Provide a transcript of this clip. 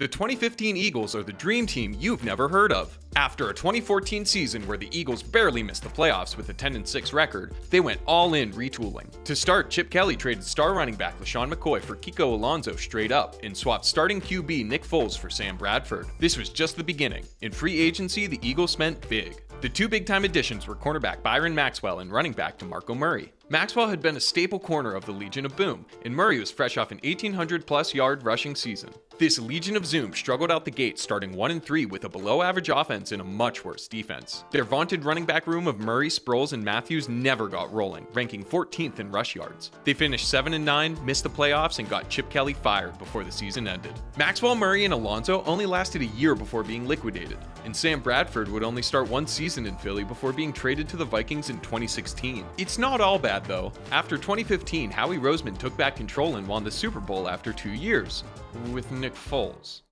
The 2015 Eagles are the dream team you've never heard of. After a 2014 season where the Eagles barely missed the playoffs with a 10-6 record, they went all in retooling. To start, Chip Kelly traded star running back LeSean McCoy for Kiko Alonso straight up and swapped starting QB Nick Foles for Sam Bradford. This was just the beginning. In free agency, the Eagles spent big. The two big time additions were cornerback Byron Maxwell and running back DeMarco Murray. Maxwell had been a staple corner of the Legion of Boom, and Murray was fresh off an 1800 plus yard rushing season. This Legion of Zoom struggled out the gate starting 1 and 3 with a below average offense and a much worse defense. Their vaunted running back room of Murray, Sproles, and Mathews never got rolling, ranking 14th in rush yards. They finished 7 and 9, missed the playoffs, and got Chip Kelly fired before the season ended. Maxwell, Murray, and Alonso only lasted a year before being liquidated, and Sam Bradford would only start one season in Philly before being traded to the Vikings in 2016. It's not all bad though. After 2015, Howie Roseman took back control and won the Super Bowl after two years with Nick Foles.